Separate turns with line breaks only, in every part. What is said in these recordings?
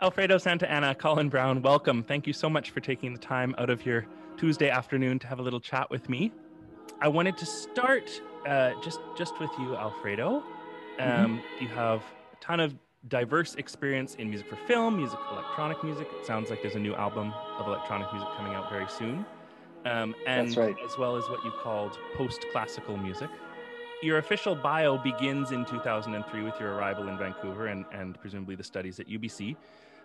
Alfredo Santa Ana, Colin Browne, welcome. Thank you so much for taking the time out of your Tuesday afternoon to have a little chat with me. I wanted to start uh, just just with you, Alfredo. Mm-hmm. Um, mm-hmm. You have a ton of diverse experience in music for film, music, electronic music. It sounds like there's a new album of electronic music coming out very soon. Um, and right. as well as what you called post classical music. Your official bio begins in 2003 with your arrival in Vancouver and, and presumably the studies at UBC.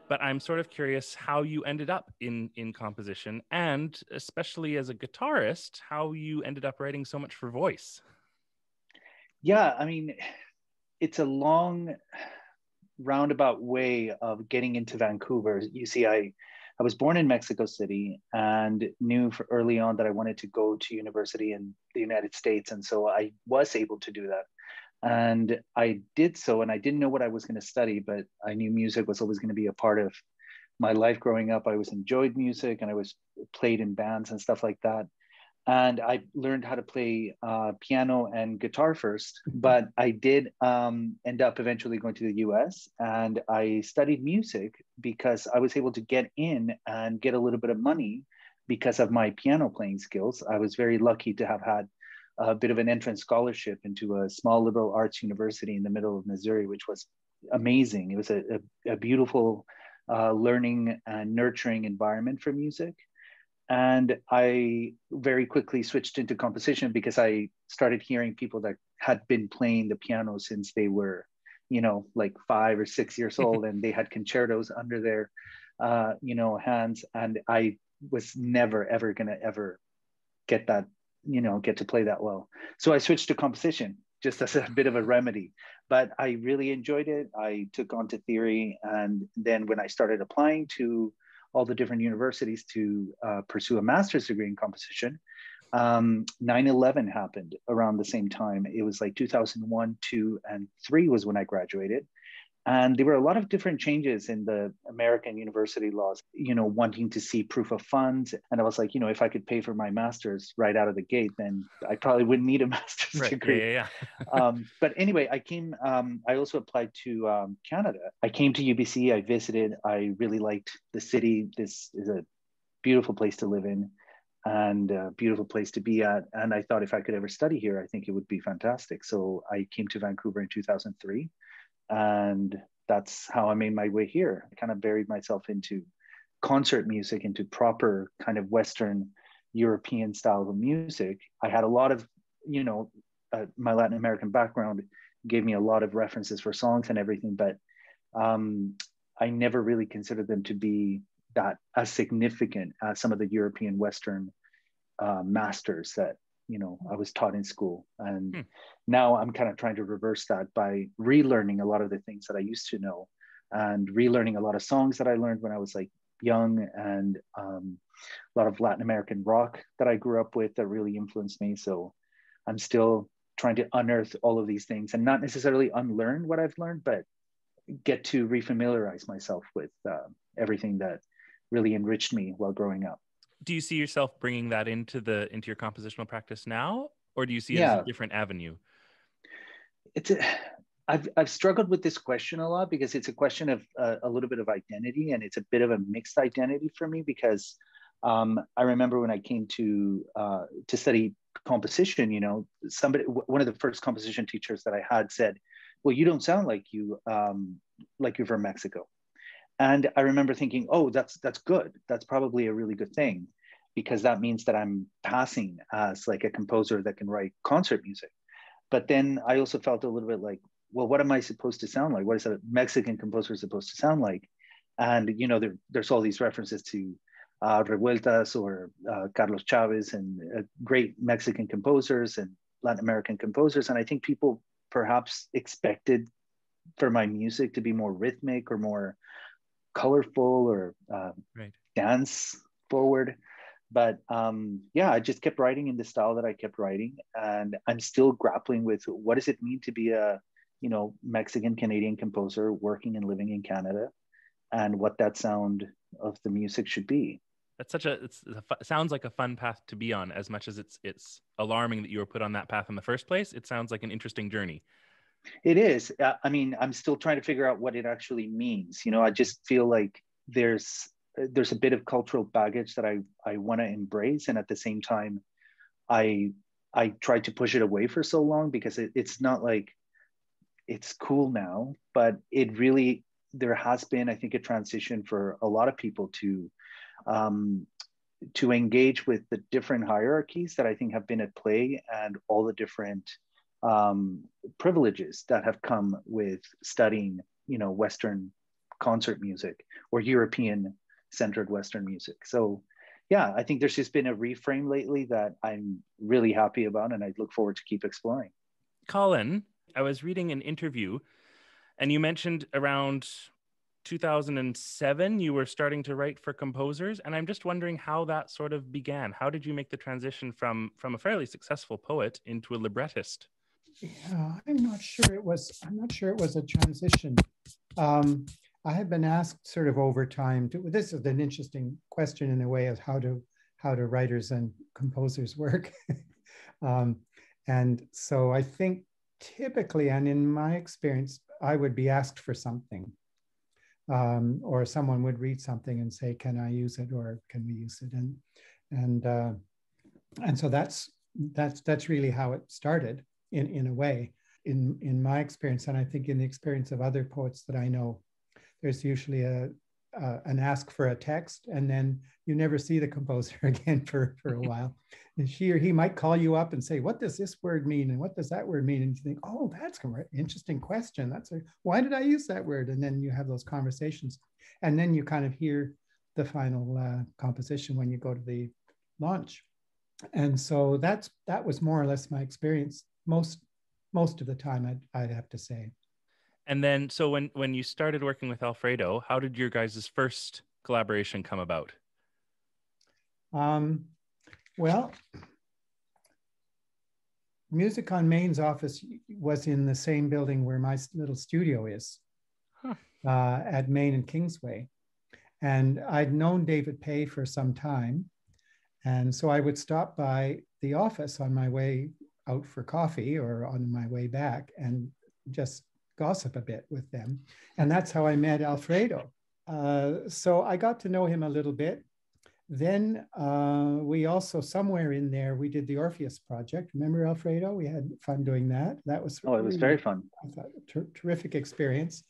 But I'm sort of curious how you ended up in, in composition and especially as a guitarist, how you ended up writing so much for voice.
Yeah, I mean, it's a long roundabout way of getting into Vancouver. You see, I I was born in Mexico City and knew early on that I wanted to go to university in the United States, and so I was able to do that. And I did so, and I didn't know what I was going to study, but I knew music was always going to be a part of my life growing up. I was enjoyed music, and I was played in bands and stuff like that and I learned how to play uh, piano and guitar first. But I did um, end up eventually going to the U.S. and I studied music because I was able to get in and get a little bit of money because of my piano playing skills. I was very lucky to have had a bit of an entrance scholarship into a small liberal arts university in the middle of Missouri, which was amazing. It was a, a, a beautiful uh, learning and nurturing environment for music and I very quickly switched into composition because I started hearing people that had been playing the piano since they were, you know, like five or six years old, and they had concertos under their, uh, you know, hands. And I was never ever gonna ever get that, you know, get to play that well. So I switched to composition just as a bit of a remedy. But I really enjoyed it. I took on to theory, and then when I started applying to all the different universities to uh, pursue a master's degree in composition. Um, 9-11 happened around the same time. It was like 2001, 2, and 3 was when I graduated. And there were a lot of different changes in the American university laws, you know, wanting to see proof of funds. And I was like, you know, if I could pay for my master's right out of the gate, then I probably wouldn't need a master's right. degree.
Yeah,
yeah. um, but anyway, I came, um, I also applied to um, Canada. I came to UBC, I visited, I really liked the city. This is a beautiful place to live in and a beautiful place to be at. And I thought if I could ever study here, I think it would be fantastic. So I came to Vancouver in 2003 and that's how I made my way here. I kind of buried myself into concert music, into proper kind of Western European style of music. I had a lot of, you know, uh, my Latin American background gave me a lot of references for songs and everything, but um, I never really considered them to be that as significant as some of the European Western uh, masters that you know I was taught in school. And hmm. now I'm kind of trying to reverse that by relearning a lot of the things that I used to know and relearning a lot of songs that I learned when I was like young and um, a lot of Latin American rock that I grew up with that really influenced me. So I'm still trying to unearth all of these things and not necessarily unlearn what I've learned, but get to refamiliarize myself with uh, everything that really enriched me while growing up
do you see yourself bringing that into the into your compositional practice now? Or do you see it yeah. as a different avenue?
It's a I've, I've struggled with this question a lot because it's a question of uh, a little bit of identity and it's a bit of a mixed identity for me because um, I remember when I came to uh, to study composition, you know, somebody one of the first composition teachers that I had said, "Well, you don't sound like you um, like you're from Mexico," and i remember thinking oh that's that's good. That's probably a really good thing because that means that i'm passing as like a composer that can write concert music. But then i also felt a little bit like well what am i supposed to sound like? What is a mexican composer supposed to sound like? And you know there, there's all these references to uh, revueltas or uh, carlos chavez and uh, great mexican composers and latin american composers. And i think people perhaps expected for my music to be more rhythmic or more colorful or um, right. dance forward. But um, yeah i just kept writing in the style that i kept writing and i'm still grappling with what does it mean to be a you know mexican canadian composer working and living in canada and what that sound of the music should be.
That's such a it's it sounds like a fun path to be on as much as it's it's alarming that you were put on that path in the first place it sounds like an interesting journey
It is. Uh, I mean, I'm still trying to figure out what it actually means. You know, I just feel like there's there's a bit of cultural baggage that I I want to embrace, and at the same time, I I tried to push it away for so long because it, it's not like it's cool now, but it really there has been I think a transition for a lot of people to um, to engage with the different hierarchies that I think have been at play and all the different um, privileges that have come with studying, you know, Western concert music or European centered Western music. So, yeah, I think there's just been a reframe lately that I'm really happy about, and I look forward to keep exploring.
Colin, I was reading an interview, and you mentioned around 2007 you were starting to write for composers and i'm just wondering how that sort of began how did you make the transition from from a fairly successful poet into a librettist
yeah, I'm not sure it was. I'm not sure it was a transition. Um, I have been asked sort of over time. To, this is an interesting question in a way of how do how do writers and composers work. um, and so I think typically, and in my experience, I would be asked for something, um, or someone would read something and say, "Can I use it?" or "Can we use it?" and and uh, and so that's that's that's really how it started in, in a way. In, in my experience, and I think in the experience of other poets that I know, there's usually a, an ask for a text, and then you never see the composer again for, for a while. And she or he might call you up and say, "What does this word mean?" and "What does that word mean?" And you think, "Oh, that's an interesting question. That's a why did I use that word?" And then you have those conversations, and then you kind of hear the final uh, composition when you go to the launch. And so that's that was more or less my experience most most of the time I'd, I'd have to say.
And then so when when you started working with alfredo how did your guys' first collaboration come about?
Um, well music on main's office was in the same building where my little studio is huh. uh, at main and kingsway. And i'd known david pay for some time. And so i would stop by the office on my way out for coffee or on my way back and just gossip a bit with them. And that's how I met Alfredo. Uh, so I got to know him a little bit. Then uh, we also, somewhere in there, we did the Orpheus project. Remember, Alfredo? We had fun doing that. That was
oh, it was really, very fun.
I thought ter- terrific experience.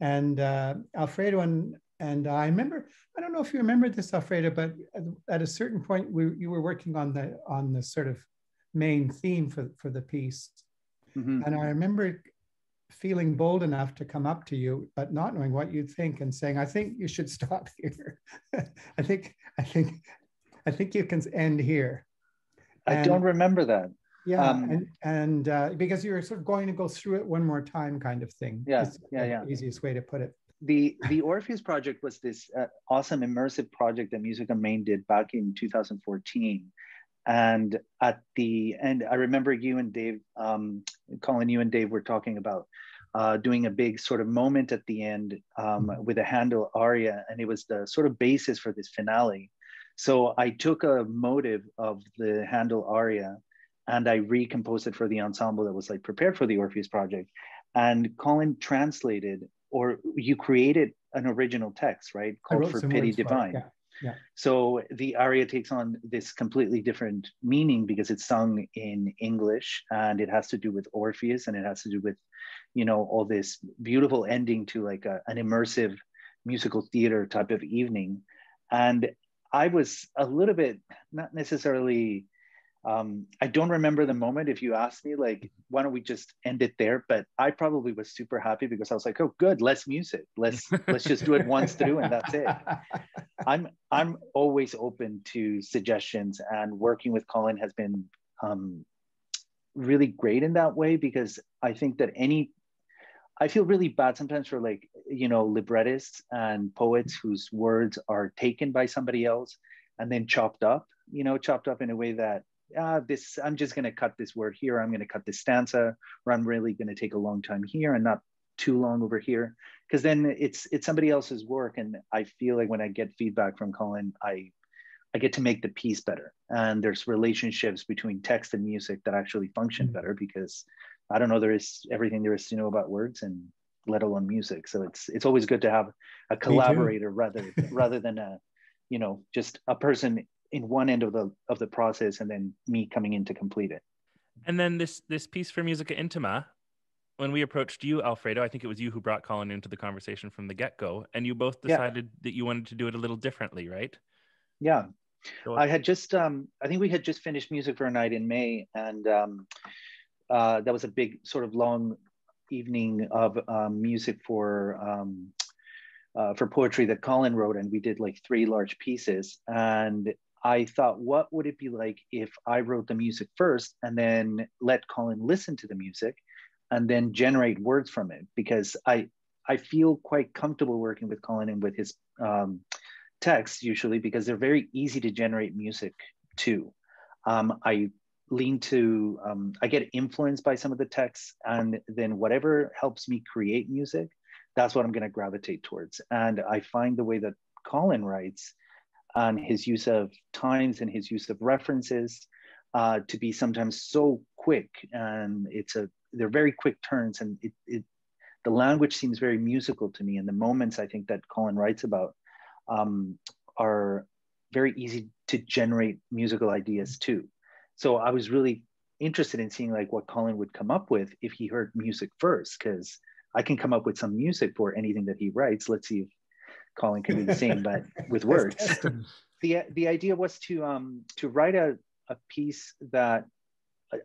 And uh, Alfredo and and I remember, I don't know if you remember this, Alfredo, but at a certain point, we, you were working on the on the sort of main theme for, for the piece. Mm-hmm. And I remember feeling bold enough to come up to you, but not knowing what you'd think and saying, I think you should stop here. I think, I think, I think you can end here.
I don't remember that.
Yeah, um, and and uh, because you're sort of going to go through it one more time, kind of thing.
Yeah, yeah, yeah.
Easiest way to put it.
The the Orpheus project was this uh, awesome immersive project that Music on Main did back in 2014, and at the end, I remember you and Dave, um, Colin, you and Dave were talking about uh, doing a big sort of moment at the end um, mm-hmm. with a Handel aria, and it was the sort of basis for this finale. So I took a motive of the Handel aria and I recomposed it for the ensemble that was like prepared for the Orpheus project. And Colin translated, or you created an original text, right? Called For Pity Divine. yeah. So the aria takes on this completely different meaning because it's sung in English and it has to do with Orpheus and it has to do with, you know, all this beautiful ending to like a, an immersive musical theater type of evening. And I was a little bit not necessarily um, I don't remember the moment. If you ask me, like, why don't we just end it there? But I probably was super happy because I was like, oh, good, less music. Let's let's just do it once through, and that's it. I'm I'm always open to suggestions, and working with Colin has been um, really great in that way because I think that any I feel really bad sometimes for like you know librettists and poets whose words are taken by somebody else and then chopped up you know chopped up in a way that ah, this, I'm just going to cut this word here. I'm going to cut this stanza, or I'm really going to take a long time here and not too long over here. Because then it's it's somebody else's work, and I feel like when I get feedback from Colin, I I get to make the piece better. And there's relationships between text and music that actually function mm-hmm. better because I don't know there is everything there is to know about words and let alone music. So it's it's always good to have a collaborator rather rather than a you know just a person in one end of the of the process and then me coming in to complete it.
And then this this piece for Musica Intima, when we approached you, Alfredo, I think it was you who brought Colin into the conversation from the get go, and you both decided yeah. that you wanted to do it a little differently, right?
Yeah, I had just um, I think we had just finished Music for a Night in May, and um, uh, that was a big sort of long evening of um, music for um, uh, for poetry that Colin wrote, and we did like three large pieces. And I thought, what would it be like if I wrote the music first and then let Colin listen to the music and then generate words from it? Because I I feel quite comfortable working with Colin and with his um, texts usually because they're very easy to generate music to. Um, I lean to um, I get influenced by some of the texts, and then whatever helps me create music, that's what I'm going to gravitate towards. And I find the way that Colin writes and his use of times and his use of references uh, to be sometimes so quick and it's a they're very quick turns and it, it the language seems very musical to me and the moments i think that colin writes about um, are very easy to generate musical ideas too. So i was really interested in seeing like what colin would come up with if he heard music first because i can come up with some music for anything that he writes. Let's see if Colin can do the same, but with words. the the idea was to um to write a, a piece that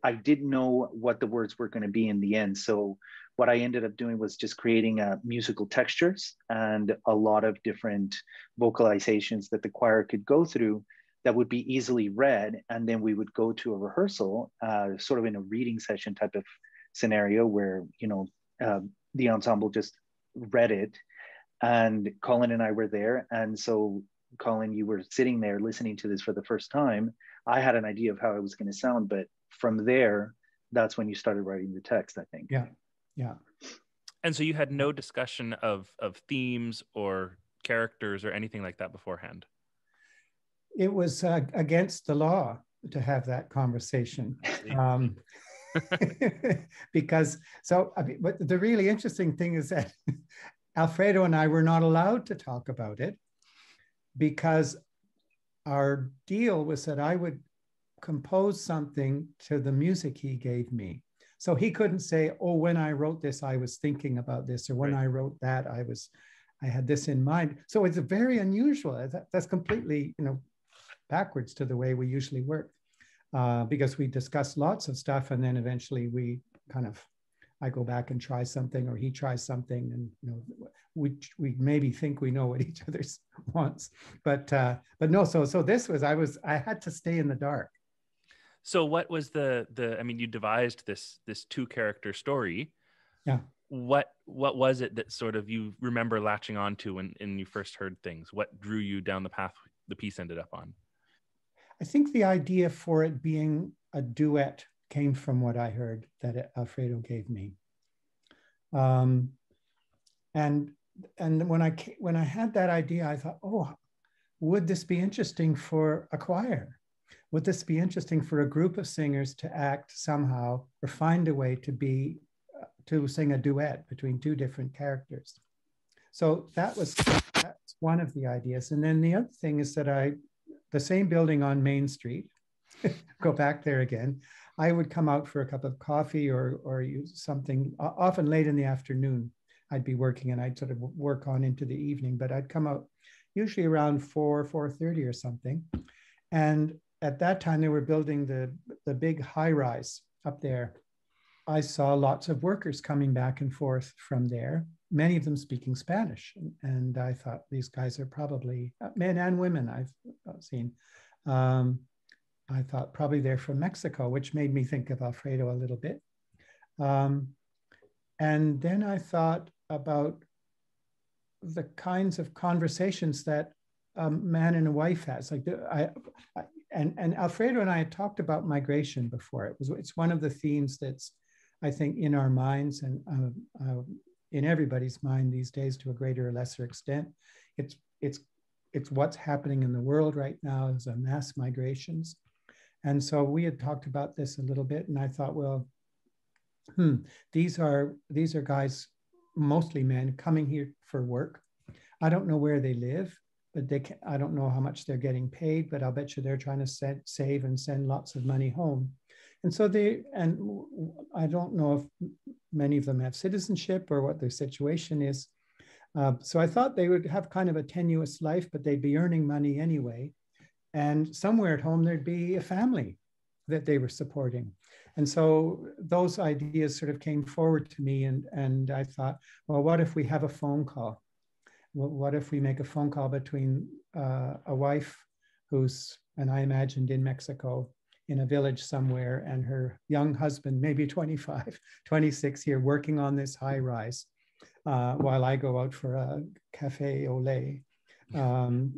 I didn't know what the words were going to be in the end. So what I ended up doing was just creating a uh, musical textures and a lot of different vocalizations that the choir could go through that would be easily read. And then we would go to a rehearsal, uh, sort of in a reading session type of scenario where, you know, uh, the ensemble just read it and Colin and I were there. And so, Colin, you were sitting there listening to this for the first time. I had an idea of how it was going to sound, but from there, that's when you started writing the text, I think.
Yeah. Yeah.
And so you had no discussion of of themes or characters or anything like that beforehand.
It was uh, against the law to have that conversation. Um, because so I mean, but the really interesting thing is that Alfredo and I were not allowed to talk about it because our deal was that I would compose something to the music he gave me. So he couldn't say, "Oh, when I wrote this, I was thinking about this," or "When right. I wrote that, I was, I had this in mind." So it's very unusual. That's completely, you know, backwards to the way we usually work, uh, because we discuss lots of stuff and then eventually we kind of I go back and try something, or he tries something, and you know, we we maybe think we know what each other's wants, but uh, but no. So so this was I was I had to stay in the dark.
So what was the the? I mean, you devised this this two character story.
Yeah.
What what was it that sort of you remember latching onto when when you first heard things? What drew you down the path the piece ended up on?
I think the idea for it being a duet came from what I heard that Alfredo gave me. Um, and and when I when I had that idea, I thought, oh, would this be interesting for a choir? Would this be interesting for a group of singers to act somehow or find a way to be to sing a duet between two different characters? So that was that's one of the ideas. And then the other thing is that I, the same building on Main Street, go back there again. I would come out for a cup of coffee or or something. Often late in the afternoon, I'd be working, and I'd sort of work on into the evening. But I'd come out usually around four four thirty or something, and at that time they were building the the big high rise up there. I saw lots of workers coming back and forth from there, many of them speaking Spanish. And I thought these guys are probably uh, men and women I've uh, seen. Um, I thought probably they're from Mexico, which made me think of Alfredo a little bit. Um, and then I thought about the kinds of conversations that a man and a wife has. Like I, I, and and Alfredo and I had talked about migration before. It was it's one of the themes that's I think in our minds and uh, uh, in everybody's mind these days to a greater or lesser extent. It's it's it's what's happening in the world right now is a mass migrations. And so we had talked about this a little bit, and I thought, well, hmm, these are these are guys, mostly men, coming here for work. I don't know where they live, but they can, I don't know how much they're getting paid, but I'll bet you they're trying to set, save and send lots of money home. And so they, and I don't know if many of them have citizenship or what their situation is. Uh, so I thought they would have kind of a tenuous life, but they'd be earning money anyway. And somewhere at home, there'd be a family that they were supporting. And so those ideas sort of came forward to me. And, and I thought, well, what if we have a phone call? What if we make a phone call between uh, a wife who's, and I imagined in Mexico, in a village somewhere, and her young husband, maybe 25, 26 here, working on this high rise uh, while I go out for a cafe au lait. Um,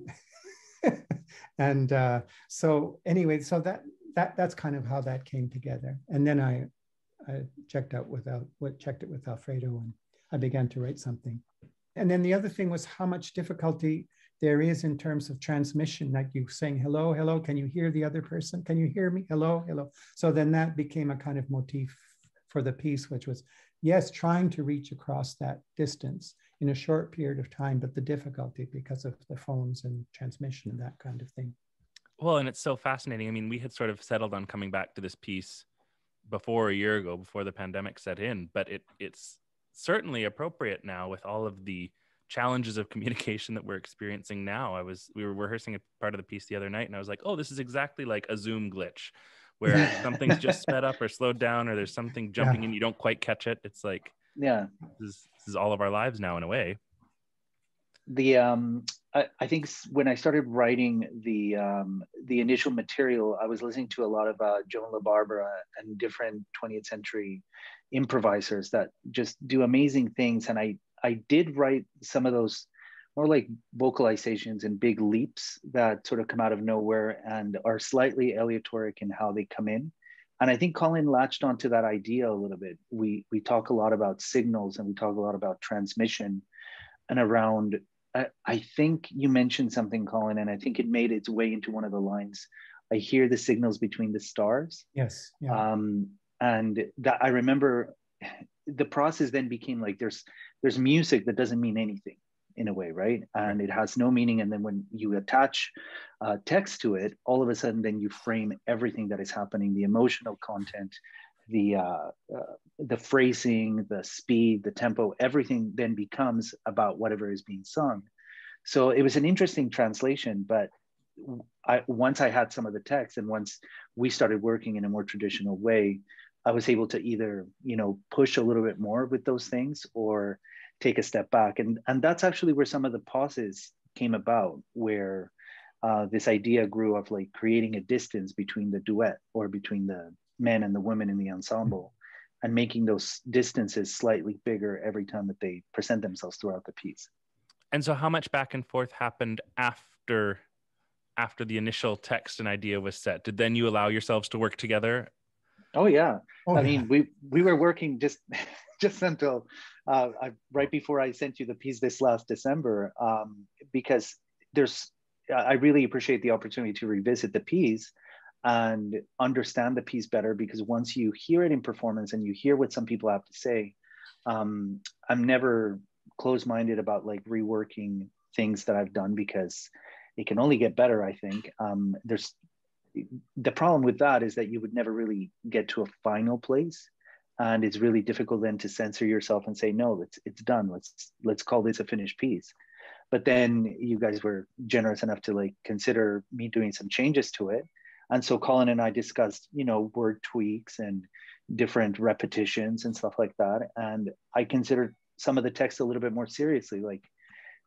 and uh, so anyway, so that that that's kind of how that came together. And then I, I checked out without what checked it with Alfredo, and I began to write something. And then the other thing was how much difficulty there is in terms of transmission, like you saying hello, hello, can you hear the other person? Can you hear me? Hello, hello. So then that became a kind of motif for the piece, which was yes, trying to reach across that distance in a short period of time, but the difficulty because of the phones and transmission and that kind of thing.
Well, and it's so fascinating. I mean, we had sort of settled on coming back to this piece before a year ago, before the pandemic set in, but it it's certainly appropriate now with all of the challenges of communication that we're experiencing now. I was we were rehearsing a part of the piece the other night and I was like, "Oh, this is exactly like a Zoom glitch where something's just sped up or slowed down or there's something jumping yeah. in you don't quite catch it it's like
yeah
this is, this is all of our lives now in a way
the um I, I think when I started writing the um, the initial material, I was listening to a lot of uh, Joan La Barbara and different 20th century improvisers that just do amazing things. And I I did write some of those more like vocalizations and big leaps that sort of come out of nowhere and are slightly aleatoric in how they come in. And I think Colin latched onto that idea a little bit. We we talk a lot about signals and we talk a lot about transmission and around I, I think you mentioned something, Colin, and I think it made its way into one of the lines. I hear the signals between the stars.
Yes.
Yeah. Um, and that I remember the process then became like there's there's music that doesn't mean anything in a way, right? And it has no meaning. And then when you attach uh, text to it, all of a sudden, then you frame everything that is happening, the emotional content, the uh, uh, the phrasing, the speed, the tempo, everything then becomes about whatever is being sung. So it was an interesting translation, but I, once I had some of the text and once we started working in a more traditional way, I was able to either you know push a little bit more with those things or take a step back. And, and that's actually where some of the pauses came about, where uh, this idea grew of like creating a distance between the duet or between the men and the women in the ensemble and making those distances slightly bigger every time that they present themselves throughout the piece.
And so how much back and forth happened after after the initial text and idea was set? Did then you allow yourselves to work together?
Oh yeah. Oh, I yeah. mean, we we were working just just until uh, I, right before I sent you the piece this last December, um, because there's, I really appreciate the opportunity to revisit the piece and understand the piece better because once you hear it in performance and you hear what some people have to say, um, I'm never closed-minded about like reworking things that I've done because it can only get better. I think um, there's the problem with that is that you would never really get to a final place and it's really difficult then to censor yourself and say no it's it's done. Let's let's call this a finished piece. But then you guys were generous enough to like consider me doing some changes to it. And so colin and i discussed you know word tweaks and different repetitions and stuff like that. And i considered some of the text a little bit more seriously. Like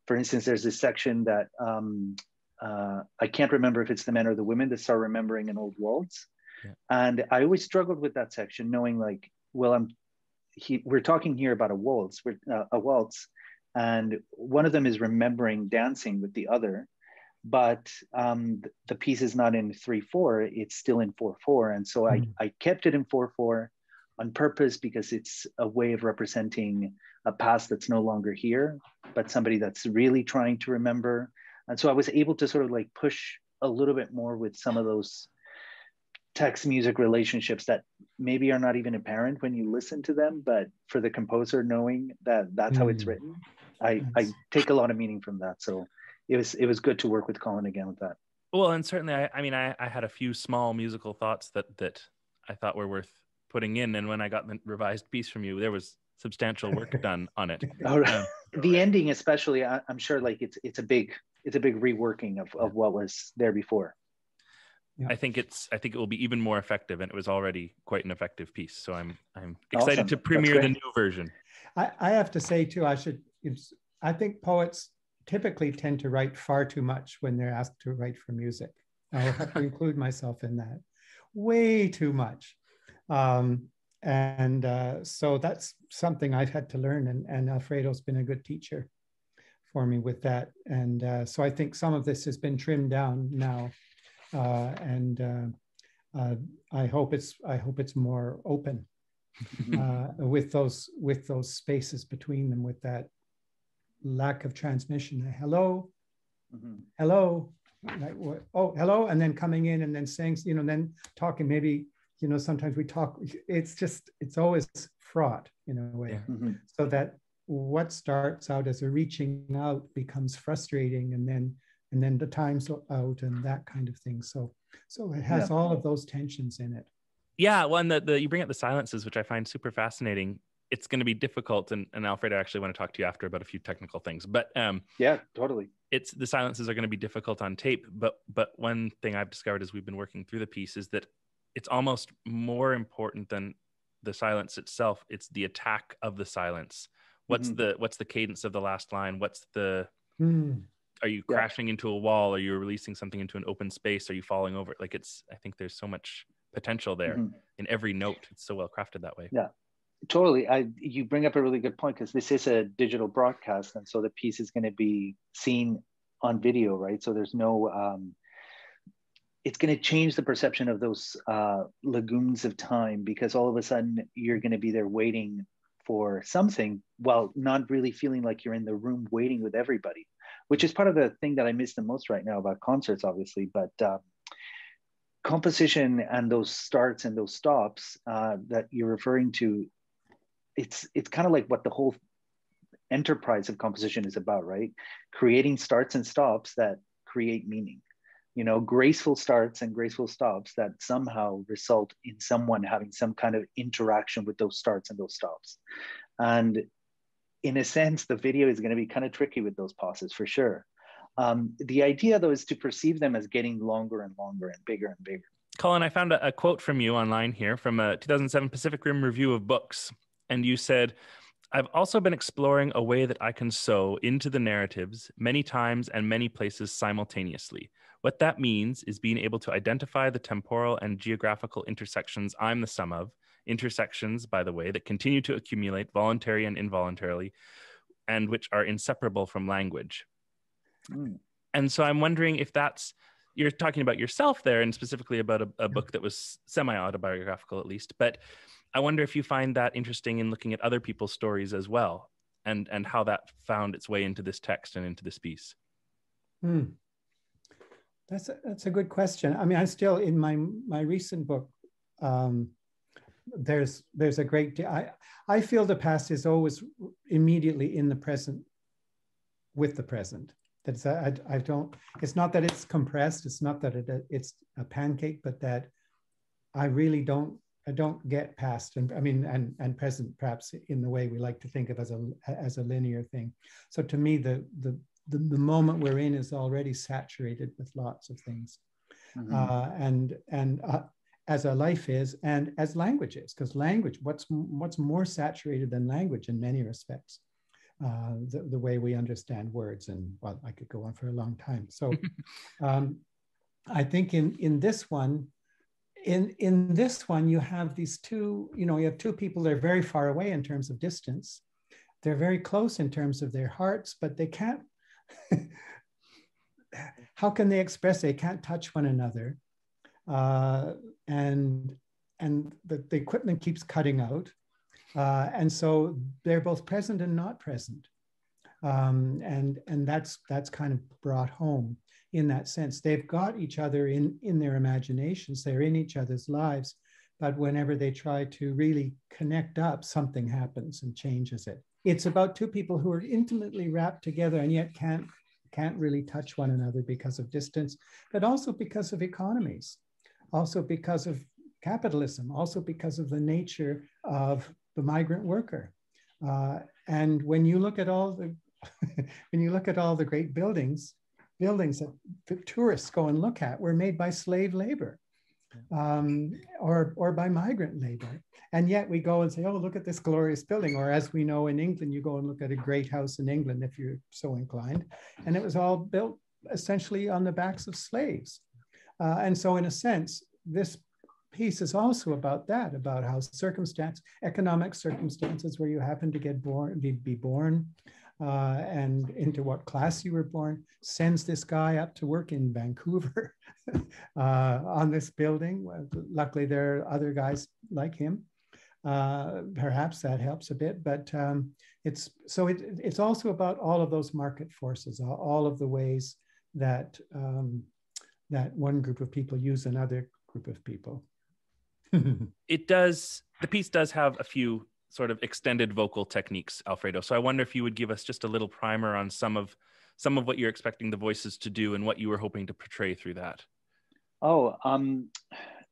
for instance there's this section that um, uh, i can't remember if it's the men or the women that start remembering an old waltz. Yeah. and i always struggled with that section knowing like well, I'm he, we're talking here about a waltz, uh, a waltz, and one of them is remembering dancing with the other, but um, the piece is not in three four; it's still in four four, and so mm. I hmm. I kept it in four four on purpose because it's a way of representing a past that's no longer here, but somebody that's really trying to remember, and so I was able to sort of like push a little bit more with some of those text music relationships that maybe are not even apparent when you listen to them, but for the composer knowing that that's mm. how it's hmm. written, I, I take a lot of meaning from that. So it was it was good to work with Colin again with that.
Well, and certainly, I, I mean, I, I had a few small musical thoughts that that I thought were worth putting in, and when I got the revised piece from you, there was substantial work done on it.
Um, the ending, especially, I, am sure, like it's it's a big it's a big reworking of of what was there before.
Yeah. I think it's I think it will be even more effective, and it was already quite an effective piece. So I'm I'm excited awesome. to premiere the new version.
I, I have to say too, I should. I think poets typically tend to write far too much when they're asked to write for music. I will have to include myself in that. Way too much. Um, and uh, so that's something I've had to learn, and, and Alfredo's been a good teacher for me with that. And uh, so I think some of this has been trimmed down now, uh, and uh, uh, I hope it's I hope it's more open uh, with those with those spaces between them, with that lack of transmission. Hello, mm-hmm. hello, like, oh, hello, and then coming in and then saying, you know, then talking maybe you know sometimes we talk it's just it's always fraught in a way yeah. mm-hmm. so that what starts out as a reaching out becomes frustrating and then and then the time's out and that kind of thing. So so it has yeah. all of those tensions in it.
Yeah well and the, the you bring up the silences which i find super fascinating. It's going to be difficult and, and alfred i actually want to talk to you after about a few technical things but um
yeah totally.
it's the silences are going to be difficult on tape but but one thing i've discovered as we've been working through the piece is that it's almost more important than the silence itself. It's the attack of the silence. What's mm-hmm. the what's the cadence of the last line? What's the mm. Are you yeah. crashing into a wall? Are you releasing something into an open space? Are you falling over? Like it's i think there's so much potential there mm-hmm. in every note. It's so well crafted that way.
Yeah. Totally. I you bring up a really good point because this is a digital broadcast and so the piece is going to be seen on video right? So there's no um, it's going to change the perception of those uh, lagoons of time because all of a sudden you're going to be there waiting for something while not really feeling like you're in the room waiting with everybody, which is part of the thing that I miss the most right now about concerts, obviously. But uh, composition and those starts and those stops uh, that you're referring to, it's it's kind of like what the whole enterprise of composition is about, right? Creating starts and stops that create meaning you know graceful starts and graceful stops that somehow result in someone having some kind of interaction with those starts and those stops and in a sense the video is going to be kind of tricky with those pauses for sure um, the idea though is to perceive them as getting longer and longer and bigger and bigger
colin i found a, a quote from you online here from a 2007 pacific rim review of books and you said I've also been exploring a way that I can sew into the narratives many times and many places simultaneously. What that means is being able to identify the temporal and geographical intersections I'm the sum of, intersections, by the way, that continue to accumulate voluntarily and involuntarily, and which are inseparable from language. Mm. And so I'm wondering if that's you're talking about yourself there and specifically about a, a book that was semi autobiographical at least but i wonder if you find that interesting in looking at other people's stories as well and and how that found its way into this text and into this piece
hmm. That's a, that's a good question. I mean, I still in my my recent book, um, there's there's a great deal. I I feel the past is always immediately in the present, with the present. That's I I don't. It's not that it's compressed. It's not that it, it's a pancake, but that I really don't I don't get past and I mean and and present perhaps in the way we like to think of as a as a linear thing. So to me, the the the, the moment we're in is already saturated with lots of things. Mm-hmm. Uh, and and uh, as a life is and as language is because language what's what's more saturated than language in many respects uh, the, the way we understand words and well i could go on for a long time. So um, i think in in this one in in this one you have these two you know you have two people that are very far away in terms of distance. They're very close in terms of their hearts but they can't how can they express they can't touch one another. Uh, and and the, the equipment keeps cutting out. Uh, and so they're both present and not present. Um, and and that's that's kind of brought home in that sense. They've got each other in in their imaginations. They're in each other's lives. But whenever they try to really connect up, something happens and changes it. It's about two people who are intimately wrapped together and yet can't can't really touch one another because of distance, but also because of economies, also because of capitalism, also because of the nature of the migrant worker. Uh, and when you look at all the when you look at all the great buildings, buildings that tourists go and look at were made by slave labor um, or, or by migrant labor. And yet we go and say, oh, look at this glorious building. Or as we know in England, you go and look at a great house in England if you're so inclined. And it was all built essentially on the backs of slaves. Uh, and so, in a sense, this piece is also about that, about how circumstance, economic circumstances where you happen to get born, be, be born, uh, and into what class you were born, sends this guy up to work in Vancouver uh, on this building. Luckily, there are other guys like him. Uh, perhaps that helps a bit, but um, it's so it, it's also about all of those market forces, all of the ways that um, that one group of people use another group of people.
it does. The piece does have a few sort of extended vocal techniques, Alfredo. So I wonder if you would give us just a little primer on some of some of what you're expecting the voices to do and what you were hoping to portray through that.
Oh, um,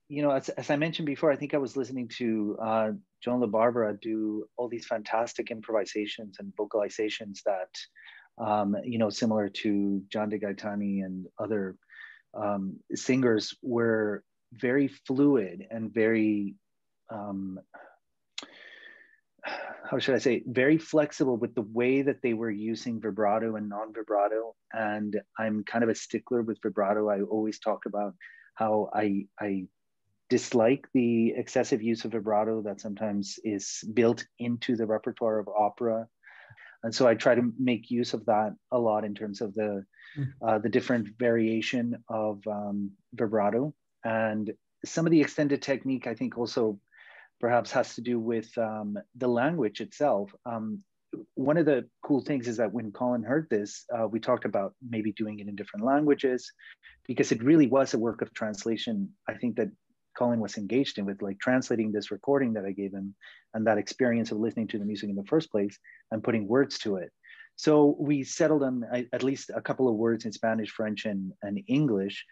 you know, as, as I mentioned before, I think I was listening to uh, Joan La Barbara do all these fantastic improvisations and vocalizations that, um, you know, similar to Jan DeGaetani and other um, singers were very fluid and very um, how should I say, very flexible with the way that they were using vibrato and non vibrato. And I'm kind of a stickler with vibrato. I always talk about how I, I dislike the excessive use of vibrato that sometimes is built into the repertoire of opera. And so I try to make use of that a lot in terms of the hmm. uh, the different variation of um, vibrato and some of the extended technique. I think also perhaps has to do with um, the language itself. Um, one of the cool things is that when Colin heard this, uh, we talked about maybe doing it in different languages because it really was a work of translation. I think that Colin was engaged in with like translating this recording that I gave him and that experience of listening to the music in the first place and putting words to it. So we settled on at least a couple of words in Spanish, French, and, and English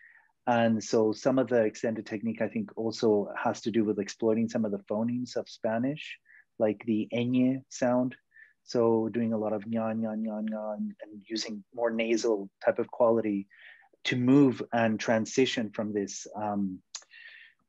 and so some of the extended technique, I think, also has to do with exploiting some of the phonemes of Spanish, like the ñ sound. So doing a lot of ñan, ñan, ñan, ñan, and using more nasal type of quality to move and transition from this. Um,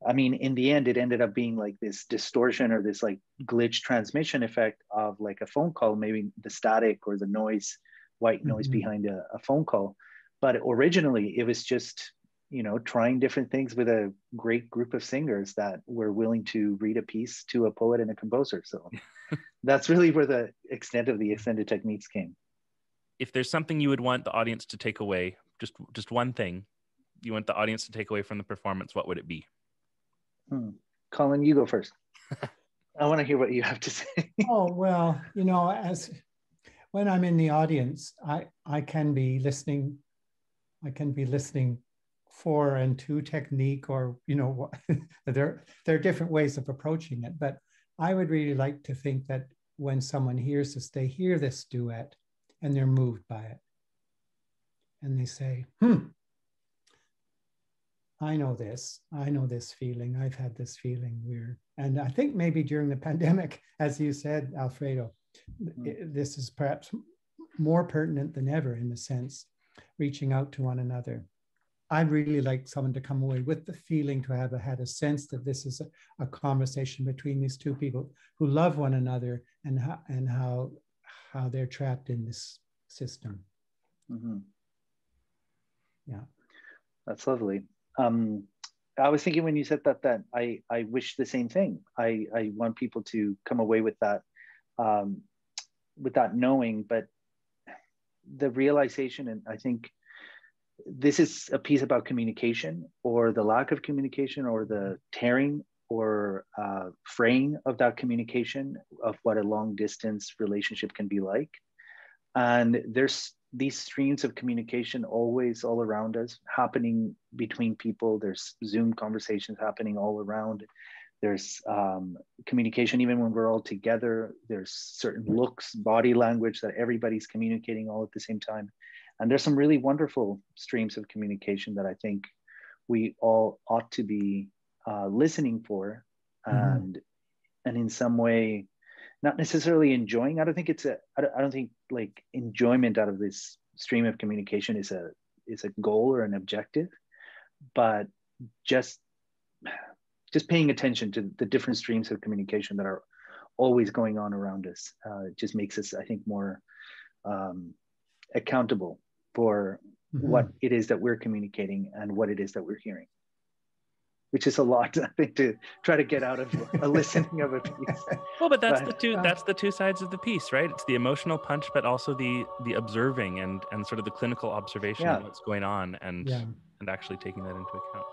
I mean, in the end, it ended up being like this distortion or this like glitch transmission effect of like a phone call, maybe the static or the noise, white noise mm-hmm. behind a, a phone call. But originally, it was just you know trying different things with a great group of singers that were willing to read a piece to a poet and a composer so that's really where the extent of the extended techniques came
if there's something you would want the audience to take away just just one thing you want the audience to take away from the performance what would it be
hmm. colin you go first. I want to hear what you have to say.
Oh well you know as when i'm in the audience i i can be listening i can be listening for and two technique or you know there there are different ways of approaching it but i would really like to think that when someone hears this they hear this duet and they're moved by it. And they say hmm i know this i know this feeling i've had this feeling We're and i think maybe during the pandemic as you said alfredo mm-hmm. this is perhaps more pertinent than ever in the sense reaching out to one another I'd really like someone to come away with the feeling to have a, had a sense that this is a, a conversation between these two people who love one another and how, and how, how they're trapped in this system. Mm-hmm. Yeah.
That's lovely. Um, I was thinking when you said that, that I, I wish the same thing. I, I want people to come away with that, um, with that knowing, but the realization, and I think this is a piece about communication or the lack of communication or the tearing or uh, fraying of that communication of what a long distance relationship can be like. And there's these streams of communication always all around us happening between people. There's Zoom conversations happening all around. there's um, communication even when we're all together there's certain looks body language that everybody's communicating all at the same time and there's some really wonderful streams of communication that i think we all ought to be uh, listening for mm-hmm. and and in some way not necessarily enjoying i don't think it's a I don't, I don't think like enjoyment out of this stream of communication is a is a goal or an objective but just just paying attention to the different streams of communication that are always going on around us uh, just makes us i think more um, accountable for mm-hmm. what it is that we're communicating and what it is that we're hearing which is a lot i think to try to get out of a listening of a piece
well but that's but, the two uh, that's the two sides of the piece right it's the emotional punch but also the the observing and and sort of the clinical observation yeah. of what's going on and yeah. and actually taking that into account